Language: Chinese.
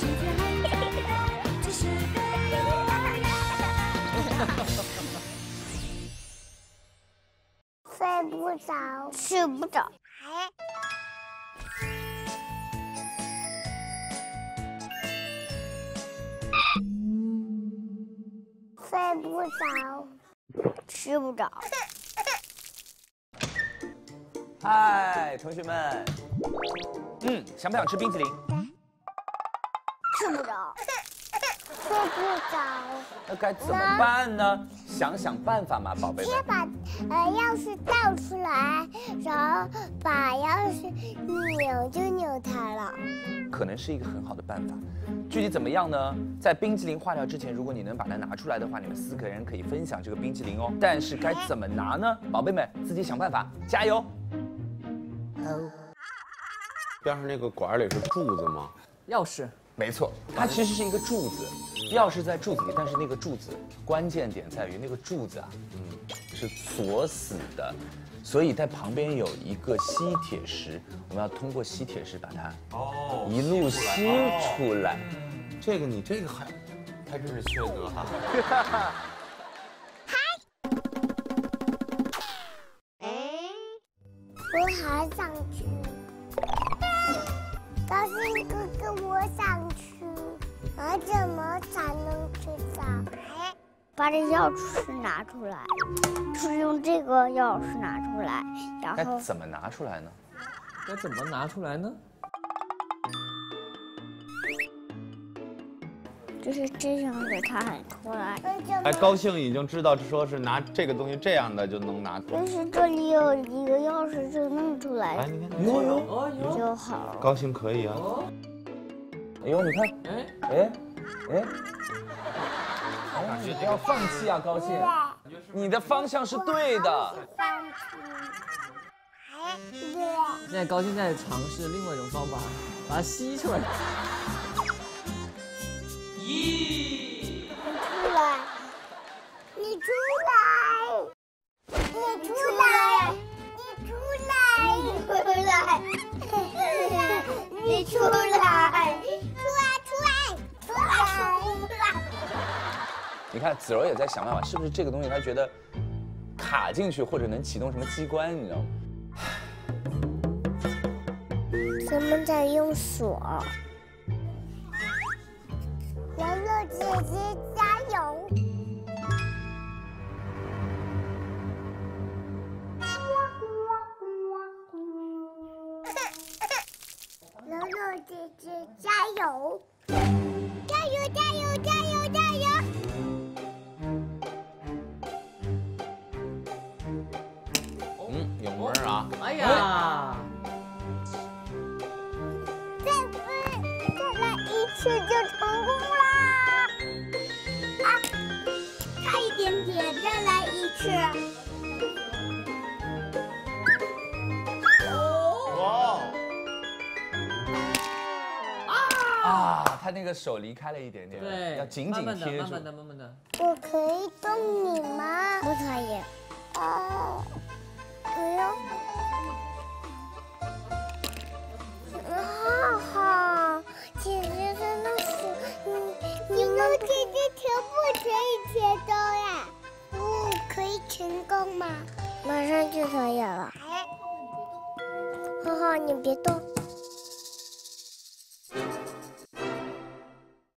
睡不着，睡不着。睡不着，吃不着。嗨，同学们，嗯，想不想吃冰淇淋？吃不着。睡不着。那该怎么办呢？想想办法嘛，宝贝们。先把呃钥匙倒出来，然后把钥匙扭就扭它了。可能是一个很好的办法。具体怎么样呢？在冰淇淋化掉之前，如果你能把它拿出来的话，你们四个人可以分享这个冰淇淋哦。但是该怎么拿呢？宝贝们自己想办法，加油！边上那个管里是柱子吗？钥匙，没错，它其实是一个柱子，钥匙在柱子里，但是那个柱子关键点在于那个柱子啊，嗯，是锁死的，所以在旁边有一个吸铁石，我们要通过吸铁石把它哦一路吸出来。这个你这个还还真是缺德哈。我好想去。高兴哥哥，我想吃。我怎么才能吃到？把这钥匙拿出来，就是用这个钥匙拿出来，然后该怎么拿出来呢？该怎么拿出来呢？就是这样的，它很出来。哎，高兴已经知道说是拿这个东西这样的就能拿出来就。是这里有一个钥匙，就弄出哎，来你看，哟哟，哦哟，就好了。高兴可以啊。哎呦，你看，哎，哎，哎，哎，不要放弃啊，高兴，你的方向是对的。放弃。对。现在高兴在尝试另外一种方法，把它吸出来。你看子柔也在想办法，是不是这个东西他觉得卡进去或者能启动什么机关，你知道吗？咱们在用锁。柔柔姐姐加油！柔柔姐姐加油！有门儿啊。哎呀，再飞，再来一次就成功啦！啊，差一点点，再来一次。哇，啊，他那个手离开了一点点，对，要紧紧慢慢的，贴住慢慢。的，慢慢的。我可以动你吗？不可以，啊，马上就可以了。浩浩，你别动。